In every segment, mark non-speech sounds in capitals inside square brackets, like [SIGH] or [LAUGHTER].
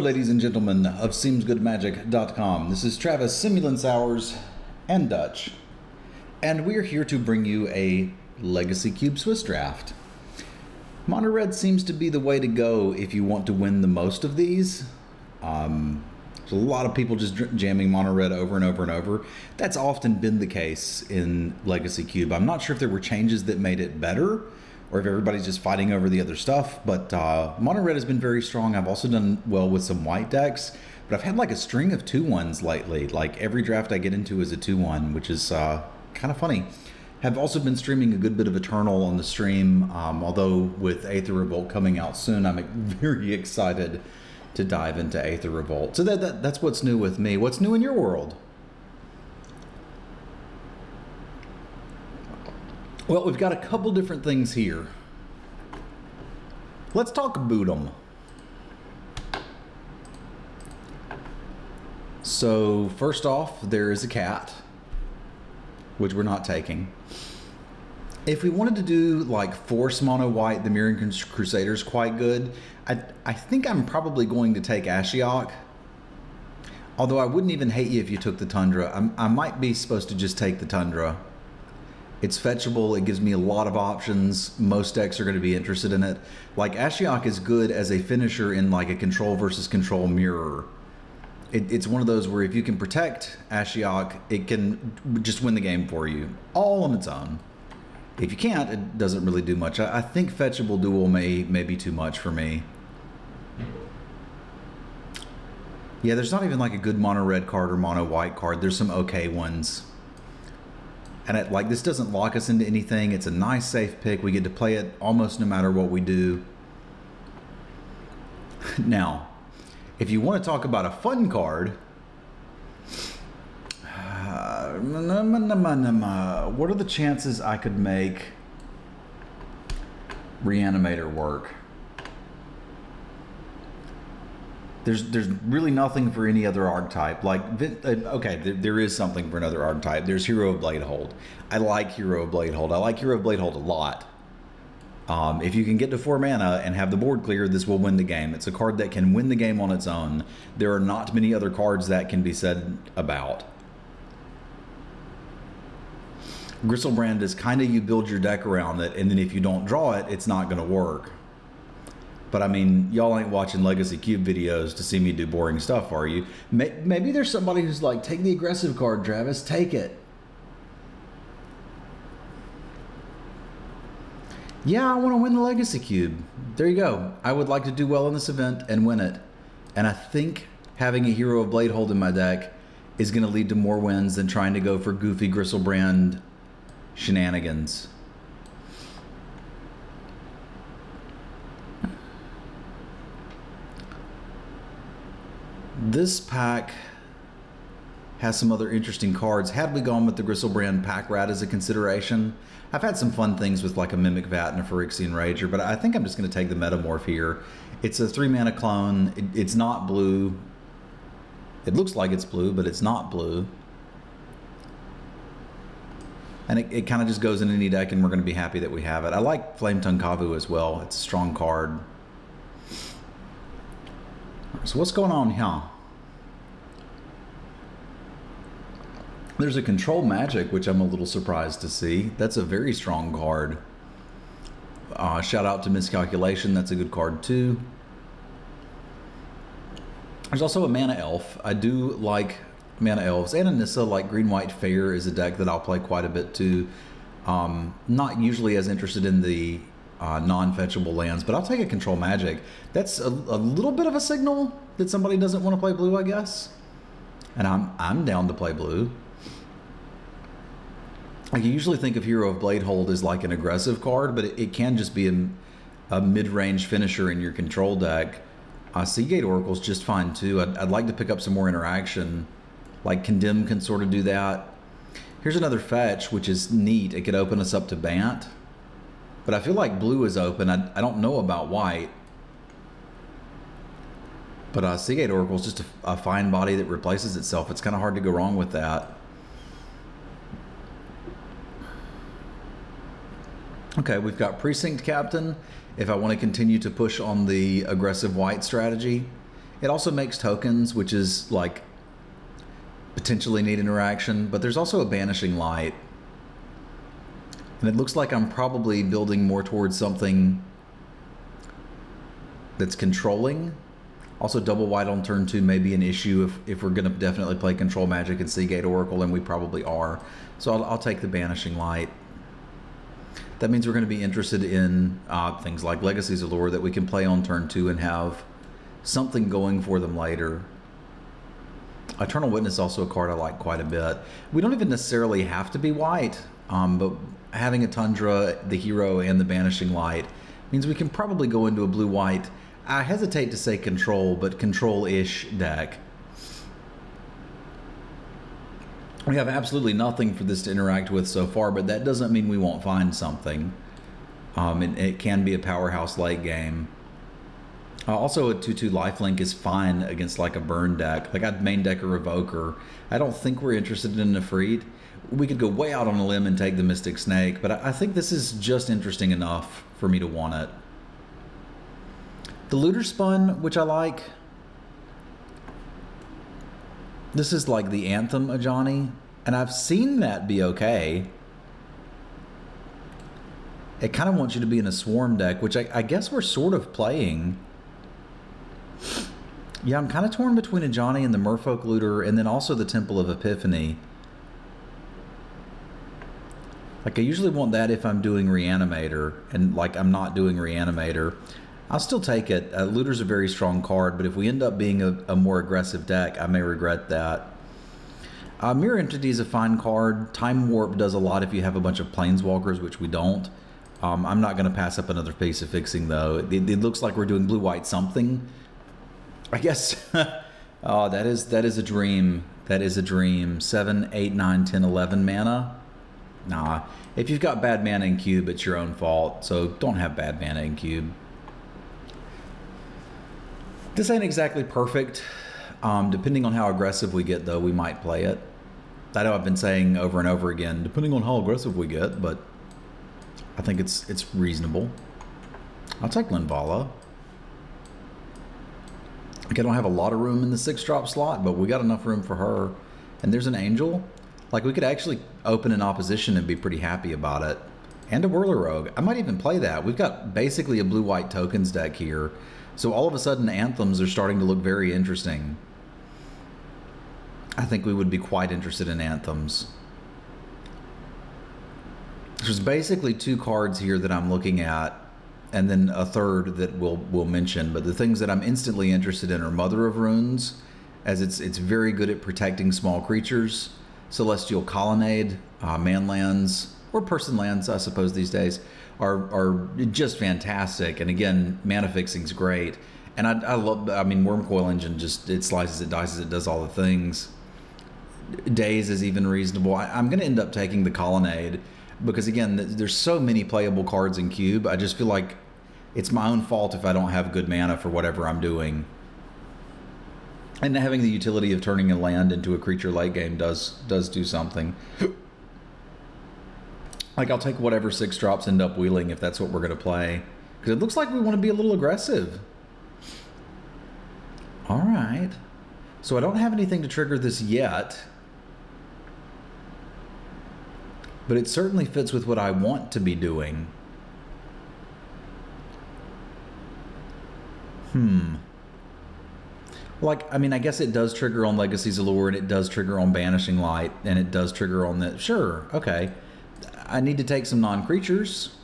ladies and gentlemen of SeemsGoodMagic.com. This is Travis Semulin Sowers and Dutch, and we're here to bring you a Legacy Cube Swiss draft. Mono Red seems to be the way to go if you want to win the most of these. Um, there's a lot of people just jamming Mono Red over and over and over. That's often been the case in Legacy Cube. I'm not sure if there were changes that made it better or if everybody's just fighting over the other stuff. But uh, mono red has been very strong. I've also done well with some white decks, but I've had like a string of two ones lately. Like every draft I get into is a two one, which is uh, kind of funny. Have also been streaming a good bit of Eternal on the stream. Um, although with Aether Revolt coming out soon, I'm [LAUGHS] very excited to dive into Aether Revolt. So that, that that's what's new with me. What's new in your world? Well, we've got a couple different things here. Let's talk boot 'em. So, first off, there is a cat, which we're not taking. If we wanted to do like Force Mono White, the Mirran Crusaders quite good, I, I think I'm probably going to take Ashiok. Although I wouldn't even hate you if you took the Tundra. I'm, I might be supposed to just take the Tundra. It's fetchable. It gives me a lot of options. Most decks are going to be interested in it. Like Ashiok is good as a finisher in like a control versus control mirror. It, it's one of those where if you can protect Ashiok, it can just win the game for you, all on its own. If you can't, it doesn't really do much. I, I think fetchable dual may may be too much for me. Yeah, there's not even like a good mono red card or mono white card. There's some okay ones. And it, like this doesn't lock us into anything. It's a nice safe pick. We get to play it almost no matter what we do. [LAUGHS] now, if you want to talk about a fun card, [SIGHS] what are the chances I could make Reanimator work? There's there's really nothing for any other archetype. Like, uh, okay, there, there is something for another archetype. There's Hero of Bladehold. I like Hero of Bladehold. I like Hero of Bladehold a lot. Um, if you can get to four mana and have the board clear, this will win the game. It's a card that can win the game on its own. There are not many other cards that can be said about. Griselbrand is kind of you build your deck around it, and then if you don't draw it, it's not going to work. But I mean, y'all ain't watching Legacy Cube videos to see me do boring stuff, are you? Maybe there's somebody who's like, take the aggressive card, Travis, take it. Yeah, I want to win the Legacy Cube. There you go. I would like to do well in this event and win it. And I think having a Hero of Bladehold in my deck is going to lead to more wins than trying to go for goofy Griselbrand shenanigans. This pack has some other interesting cards. Had we gone with the Griselbrand Pack Rat as a consideration, I've had some fun things with like a Mimic Vat and a Phyrexian Rager, but I think I'm just going to take the Metamorph here. It's a three mana clone. It, it's not blue. It looks like it's blue, but it's not blue. And it, it kind of just goes in any deck, and we're going to be happy that we have it. I like Flame Tongue Kavu as well. It's a strong card. So what's going on here? There's a control magic, which I'm a little surprised to see. That's a very strong card. Uh, shout out to Miscalculation. That's a good card too. There's also a Mana Elf. I do like Mana Elves. And Anissa, like Green White Fair, is a deck that I'll play quite a bit too. Um, not usually as interested in the uh, non-fetchable lands, but I'll take a control magic. That's a, a, little bit of a signal that somebody doesn't want to play blue, I guess. And I'm I'm down to play blue. I usually think of Hero of Bladehold as like an aggressive card, but it, it can just be a, a mid-range finisher in your control deck. Uh, Seagate Oracle's just fine too. I'd, I'd like to pick up some more interaction. Like Condemn can sort of do that. Here's another fetch, which is neat. It could open us up to Bant. But I feel like blue is open. I, I don't know about white. But uh, Seagate Oracle is just a, a fine body that replaces itself. It's kind of hard to go wrong with that. Okay, we've got Precinct Captain. If I want to continue to push on the aggressive white strategy, It also makes tokens, which is like potentially need interaction, but there's also a banishing light. And it looks like I'm probably building more towards something that's controlling. Also, double white on turn two may be an issue if, if we're going to definitely play Control Magic and Seagate Oracle, and we probably are. So I'll, I'll take the Banishing Light. That means we're going to be interested in uh, things like Legacy's Allure that we can play on turn two and have something going for them later. Eternal Witness is also a card I like quite a bit. We don't even necessarily have to be white, um, but having a Tundra, the hero, and the Banishing Light means we can probably go into a blue-white, I hesitate to say control, but control-ish deck. We have absolutely nothing for this to interact with so far, but that doesn't mean we won't find something. Um, it, it can be a powerhouse late game. Uh, also, a 2-2 lifelink is fine against like a burn deck. Like I'd main deck a Revoker. I don't think we're interested in Nefrit. We could go way out on a limb and take the Mystic Snake, but I, I think this is just interesting enough for me to want it. The Looter Spun, which I like. This is like the Anthem of Ajani, and I've seen that be okay. It kind of wants you to be in a swarm deck, which I, I guess we're sort of playing. Yeah, I'm kind of torn between a Ajani and the Merfolk Looter, and then also the Temple of Epiphany. Like I usually want that if I'm doing Reanimator, and like I'm not doing Reanimator. I'll still take it. Uh, Looter's a very strong card, but if we end up being a, a more aggressive deck, I may regret that. Uh, Mirror Entity is a fine card. Time Warp does a lot if you have a bunch of Planeswalkers, which we don't. Um, I'm not going to pass up another piece of fixing, though. It, it looks like we're doing blue-white something. I guess. [LAUGHS] oh, that is that is a dream. That is a dream. 7, 8, 9, 10, 11 mana. Nah. If you've got bad mana in cube, it's your own fault. So don't have bad mana in cube. This ain't exactly perfect. Um, depending on how aggressive we get, though, we might play it. I know I've been saying over and over again, depending on how aggressive we get, but I think it's it's reasonable. I'll take Linvala. Like I don't have a lot of room in the six drop slot, but we got enough room for her. And there's an angel. Like we could actually open an opposition and be pretty happy about it. And a Whirler Rogue. I might even play that. We've got basically a blue-white tokens deck here. So all of a sudden anthems are starting to look very interesting. I think we would be quite interested in anthems. There's basically two cards here that I'm looking at and then a third that we'll we'll mention. But the things that I'm instantly interested in are Mother of Runes, as it's it's very good at protecting small creatures. Celestial Colonnade, uh, Manlands, or Person Lands, I suppose these days, are are just fantastic. And again, mana fixing's great. And I, I love, I mean, Wurmcoil Engine just it slices, it dices, it does all the things. Days is even reasonable. I, I'm going to end up taking the Colonnade because again, there's so many playable cards in Cube. I just feel like it's my own fault if I don't have good mana for whatever I'm doing. And having the utility of turning a land into a creature late game does does do something. Like I'll take whatever six drops end up wheeling if that's what we're gonna play. Because it looks like we want to be a little aggressive. All right. So I don't have anything to trigger this yet. but it certainly fits with what I want to be doing. Hmm. Like, I mean, I guess it does trigger on Legacy's Allure, and it does trigger on Banishing Light, and it does trigger on that. Sure, okay. I need to take some non creatures,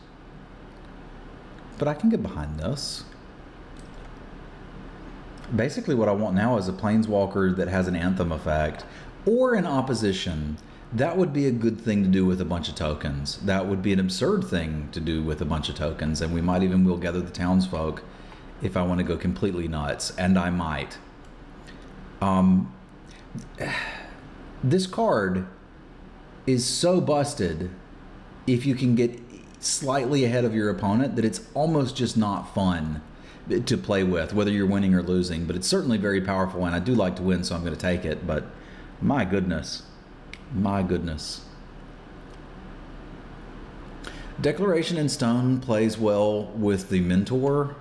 but I can get behind this. Basically, what I want now is a Planeswalker that has an Anthem effect, or an opposition that would be a good thing to do with a bunch of tokens. That would be an absurd thing to do with a bunch of tokens, and we might even will gather the townsfolk if I want to go completely nuts, and I might. Um, [SIGHS] this card is so busted if you can get slightly ahead of your opponent that it's almost just not fun to play with, whether you're winning or losing. But it's certainly very powerful, and I do like to win, so I'm going to take it. But my goodness. My goodness. Declaration in Stone plays well with the Mentor.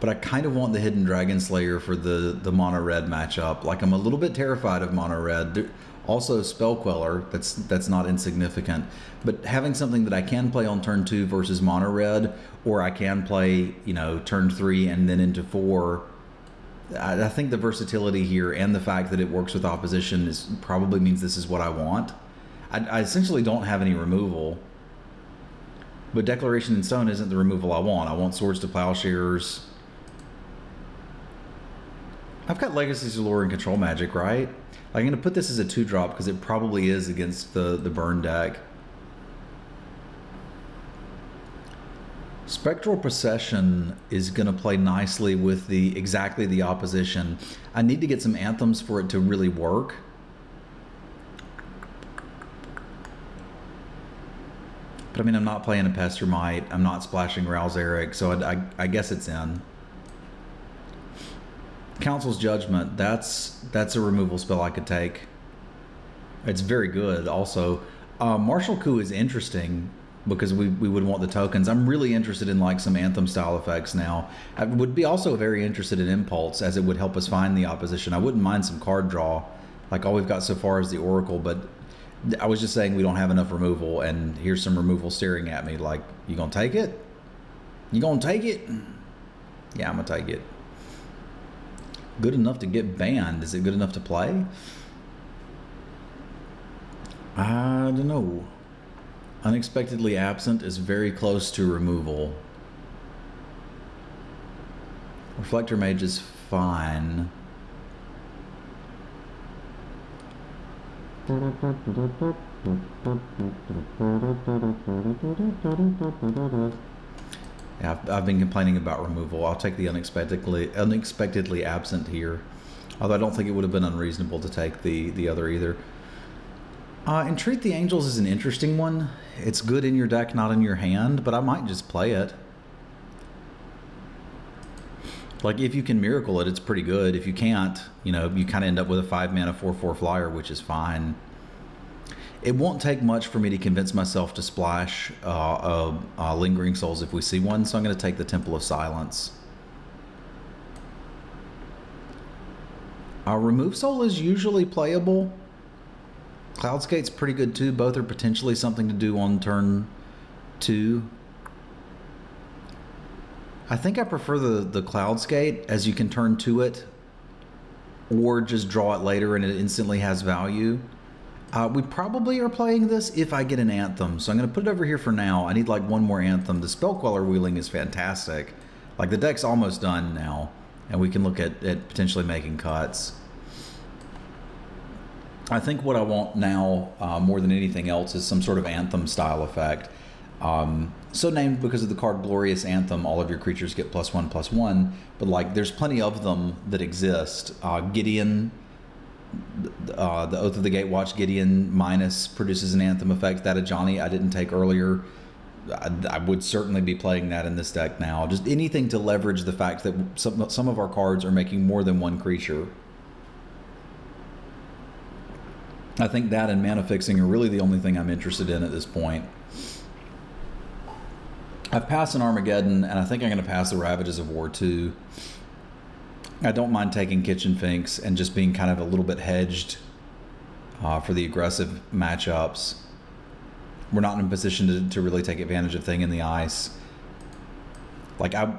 but I kind of want the Hidden Dragon Slayer for the the mono red matchup. Like I'm a little bit terrified of mono red. Also, Spell Queller. That's that's not insignificant. But having something that I can play on turn two versus mono red, or I can play, you know, turn three and then into four. I, I think the versatility here and the fact that it works with opposition is probably means this is what I want. I, I essentially don't have any removal. But Declaration in Stone isn't the removal I want. I want Swords to Plowshares. I've got Legacy's Allure and Control Magic, right? I'm going to put this as a 2-drop because it probably is against the, the burn deck. Spectral Procession is going to play nicely with the exactly the opposition. I need to get some anthems for it to really work. But I mean, I'm not playing a Pestermite. I'm not splashing Ral Zarek, so I, I, I guess it's in. Council's Judgment, that's that's a removal spell I could take. It's very good also. Uh, Martial Coup is interesting because we, we would want the tokens. I'm really interested in like some Anthem style effects now. I would be also very interested in Impulse as it would help us find the opposition. I wouldn't mind some card draw. Like all we've got so far is the Oracle, but I was just saying we don't have enough removal, and here's some removal staring at me. Like, you gonna take it? You gonna take it? Yeah, I'm gonna take it. Good enough to get banned. Is it good enough to play? I don't know. Unexpectedly absent is very close to removal. Reflector Mage is fine. [LAUGHS] I've, I've, been complaining about removal. I'll take the unexpectedly unexpectedly absent here, although I don't think it would have been unreasonable to take the the other either. Uh, Entreat the Angels is an interesting one. It's good in your deck, not in your hand, but I might just play it. Like if you can miracle it, it's pretty good. If you can't, you know, you kind of end up with a five mana four four flyer, which is fine. It won't take much for me to convince myself to splash uh, uh, Lingering Souls if we see one, so I'm going to take the Temple of Silence. Uh, Remove Soul is usually playable. Cloudskate's pretty good too. Both are potentially something to do on turn two. I think I prefer the, the Cloudskate as you can turn to it or just draw it later and it instantly has value. Uh, we probably are playing this if I get an Anthem. So I'm going to put it over here for now. I need like one more Anthem. The Spell Queller wheeling is fantastic. Like the deck's almost done now. And we can look at, at potentially making cuts. I think what I want now uh, more than anything else is some sort of Anthem style effect. Um, so named because of the card Glorious Anthem, all of your creatures get plus one, plus one. But like, there's plenty of them that exist. Uh, Gideon, uh, the Oath of the Gatewatch Gideon minus produces an Anthem effect. That of Ajani I didn't take earlier. I, I, would certainly be playing that in this deck now. Just anything to leverage the fact that some, some of our cards are making more than one creature. I think that and mana fixing are really the only thing I'm interested in at this point. I've passed an Armageddon, and I think I'm going to pass the Ravages of War too. I don't mind taking Kitchen Finks and just being kind of a little bit hedged uh, for the aggressive matchups. We're not in a position to, to really take advantage of Thing in the Ice. Like, I,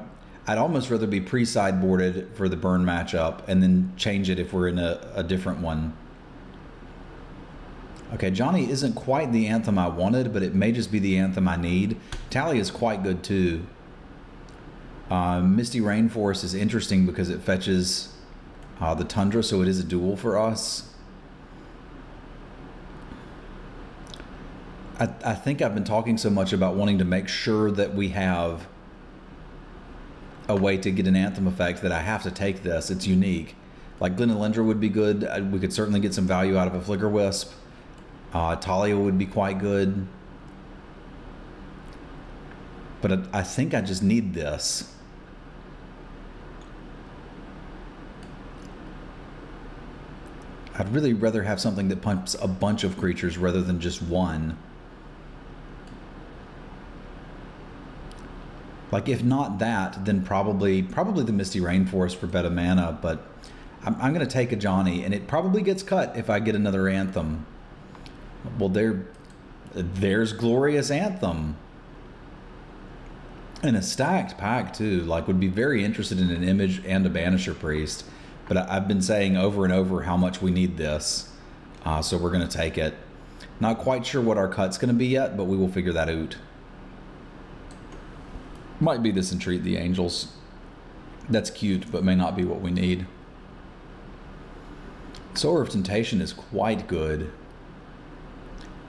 I'd almost rather be pre sideboarded for the burn matchup and then change it if we're in a, a different one. Okay, Ajani isn't quite the anthem I wanted, but it may just be the anthem I need. Thalia is quite good too. Uh, Misty Rainforest is interesting because it fetches uh, the Tundra, so it is a dual for us. I, I think I've been talking so much about wanting to make sure that we have a way to get an anthem effect that I have to take this. It's unique. Like Glen would be good. We could certainly get some value out of a Flicker Wisp. Uh, Thalia would be quite good. But I, I think I just need this. I'd really rather have something that pumps a bunch of creatures rather than just one. Like if not that, then probably probably the Misty Rainforest for beta mana. But I'm, I'm going to take a Ajani, and it probably gets cut if I get another Anthem. Well, there, there's Glorious Anthem. And a stacked pack too. Like would be very interested in an image and a Banisher Priest. But I, have been saying over and over how much we need this. Uh, so we're going to take it. Not quite sure what our cut's going to be yet, but we will figure that out. Might be this Entreat the Angels. That's cute, but may not be what we need. Sower of Temptation is quite good.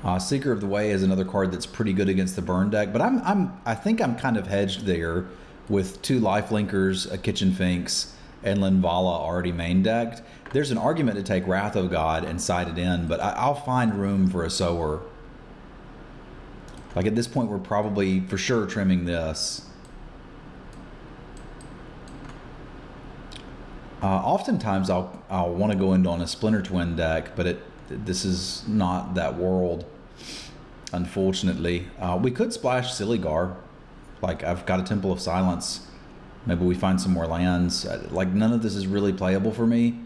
Uh, Seeker of the Way is another card that's pretty good against the burn deck, but I'm I'm I think I'm kind of hedged there with two life linkers, a Kitchen Finks, and Linvala already main decked. There's an argument to take Wrath of God and side it in, but I, will find room for a Sower. Like at this point, we're probably for sure trimming this. Uh, oftentimes, I'll I'll want to go into on a Splinter Twin deck, but it this is not that world. Unfortunately, uh, we could splash Sillygar. Like I've got a Temple of Silence. Maybe we find some more lands. Uh, like none of this is really playable for me.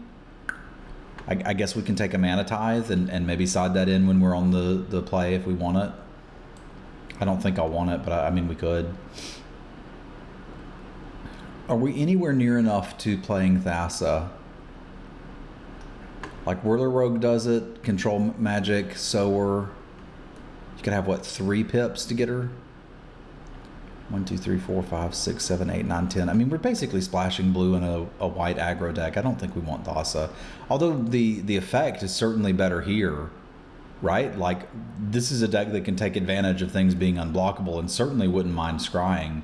I, I guess we can take a mana tithe and, and maybe side that in when we're on the, the play if we want it. I don't think I'll want it, but I, I mean we could. Are we anywhere near enough to playing Thassa? Like Whirler Rogue does it, Control Magic, Sower. You could have, what, three pips to get her? One, two, three, four, five, six, seven, eight, nine, ten. I mean, we're basically splashing blue in a, a white aggro deck. I don't think we want Thassa. Although the, the effect is certainly better here, right? Like, this is a deck that can take advantage of things being unblockable and certainly wouldn't mind scrying.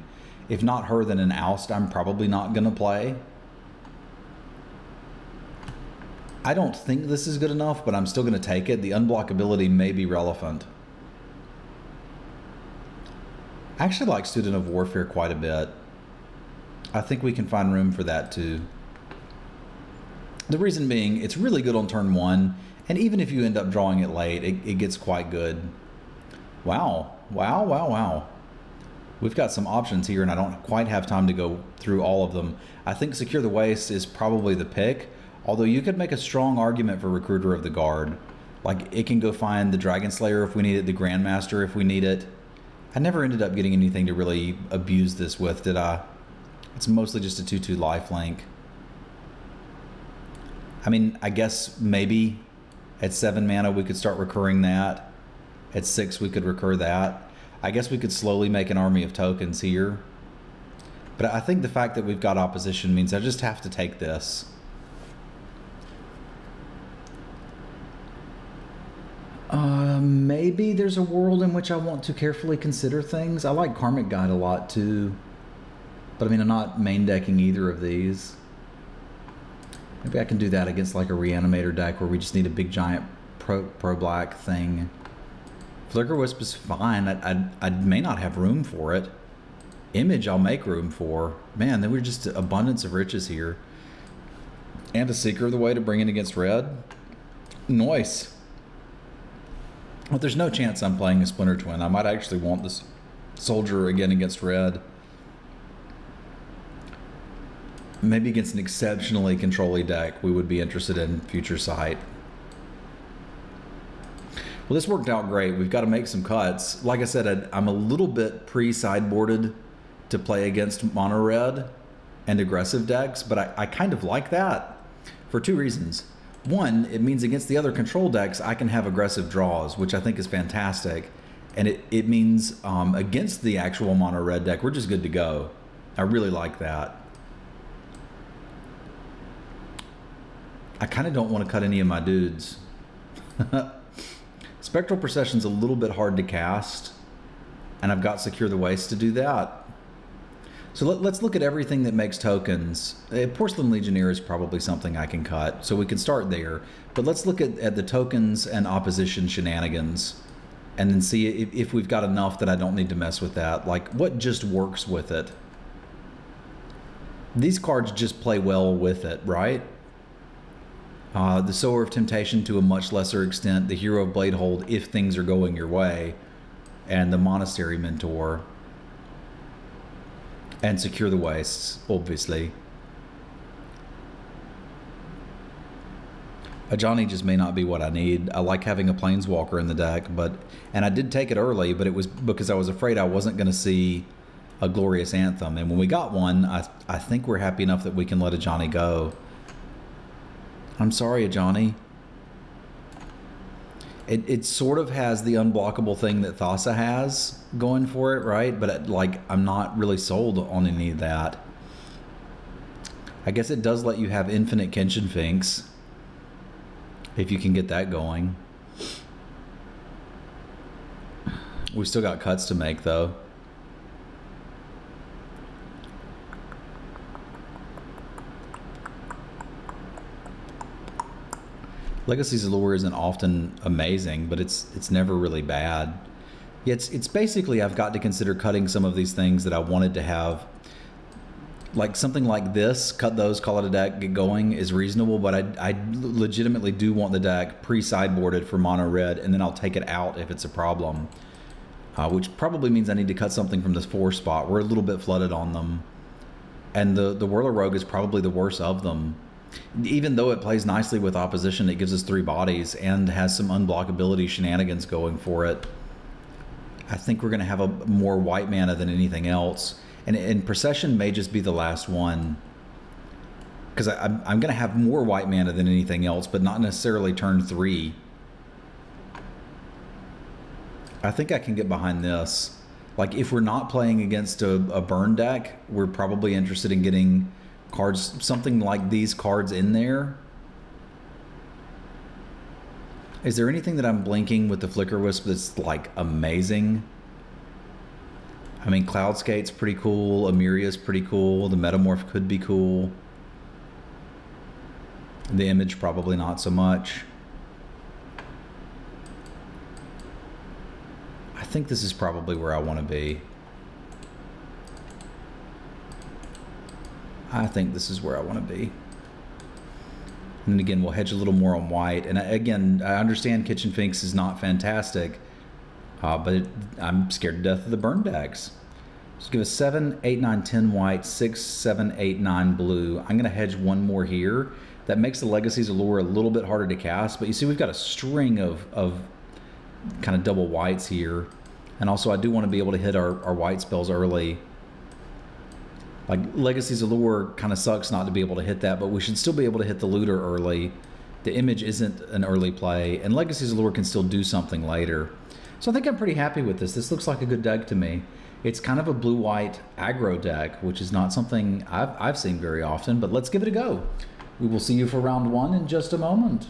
If not her, then an oust I'm probably not going to play. I don't think this is good enough, but I'm still going to take it. The unblockability may be relevant. I actually like Student of Warfare quite a bit. I think we can find room for that too. The reason being, it's really good on turn one, and even if you end up drawing it late, it, it gets quite good. Wow, wow, wow, wow. We've got some options here, and I don't quite have time to go through all of them. I think Secure the Waste is probably the pick, although you could make a strong argument for Recruiter of the Guard. Like, it can go find the Dragon Slayer if we need it, the Grandmaster if we need it. I never ended up getting anything to really abuse this with, did I? It's mostly just a 2-2 lifelink. I mean, I guess maybe at 7 mana we could start recurring that. At 6 we could recur that. I guess we could slowly make an army of tokens here. But I think the fact that we've got opposition means I just have to take this. Uh, maybe there's a world in which I want to carefully consider things. I like Karmic Guide a lot too. But I mean, I'm not main decking either of these. Maybe I can do that against like a Reanimator deck where we just need a big giant pro, pro black thing. Flicker Wisp is fine. I, I, I may not have room for it. Image I'll make room for. Man, then we're just abundance of riches here. And a Seeker of the Way to bring in against red. Noise. But there's no chance I'm playing a Splinter Twin. I might actually want this Soldier again against red. Maybe against an exceptionally controlly deck we would be interested in Future Sight. Well, this worked out great. We've got to make some cuts. Like I said, I'm a little bit pre-sideboarded to play against mono red and aggressive decks, but I, I kind of like that for two reasons. One, it means against the other control decks, I can have aggressive draws, which I think is fantastic. And it, it means um, against the actual mono red deck, we're just good to go. I really like that. I kind of don't want to cut any of my dudes. [LAUGHS] Spectral Procession's a little bit hard to cast, and I've got Secure the Waste to do that. So let, us look at everything that makes tokens. Uh, Porcelain Legionnaire is probably something I can cut, so we can start there. But let's look at, at the tokens and opposition shenanigans and then see if, if we've got enough that I don't need to mess with that. Like, what just works with it? These cards just play well with it, right? Uh, the Sower of Temptation to a much lesser extent, the Hero of Bladehold if things are going your way, and the Monastery Mentor. And secure the wastes, obviously. A Ajani just may not be what I need. I like having a planeswalker in the deck, but and I did take it early, but it was because I was afraid I wasn't going to see a glorious anthem. And when we got one, I I think we're happy enough that we can let a Ajani go. I'm sorry, Ajani. It it sort of has the unblockable thing that Thassa has going for it, right? But it, like I'm not really sold on any of that. I guess it does let you have infinite Kitchen Finks if you can get that going. We still got cuts to make though. Legacy's Allure isn't often amazing, but it's it's never really bad. It's it's basically I've got to consider cutting some of these things that I wanted to have like something like this, cut those, call it a deck, get going is reasonable, but I, I legitimately do want the deck pre-sideboarded for mono red, and then I'll take it out if it's a problem. Uh, which probably means I need to cut something from this four spot. We're a little bit flooded on them. And the, the Whirler Rogue is probably the worst of them. Even though it plays nicely with opposition, it gives us three bodies and has some unblockability shenanigans going for it. I think we're going to have a more white mana than anything else and, and procession may just be the last one because I'm, I'm going to have more white mana than anything else, but not necessarily turn three. I think I can get behind this. Like if we're not playing against a, a burn deck, we're probably interested in getting cards, something like these cards in there. Is there anything that I'm blinking with the Flicker Wisp that's like amazing? I mean, Cloud Skate's pretty cool. Emiria's pretty cool. The Metamorph could be cool. The image, probably not so much. I think this is probably where I want to be. I think this is where I want to be. And again, we'll hedge a little more on white. And again, I understand Kitchen Finks is not fantastic, uh, but it, I'm scared to death of the burn decks. So give us 7, 8, 9, 10 white, 6, 7, 8, 9 blue. I'm going to hedge one more here. That makes the Legacy's Allure a little bit harder to cast, but you see we've got a string of, of kind of double whites here. And also I do want to be able to hit our, our white spells early. Like Legacy's Allure kind of sucks not to be able to hit that, but we should still be able to hit the Looter early. The image isn't an early play, and Legacy's Allure can still do something later. So I think I'm pretty happy with this. This looks like a good deck to me. It's kind of a blue-white aggro deck, which is not something I've, I've seen very often, but let's give it a go. We will see you for round one in just a moment.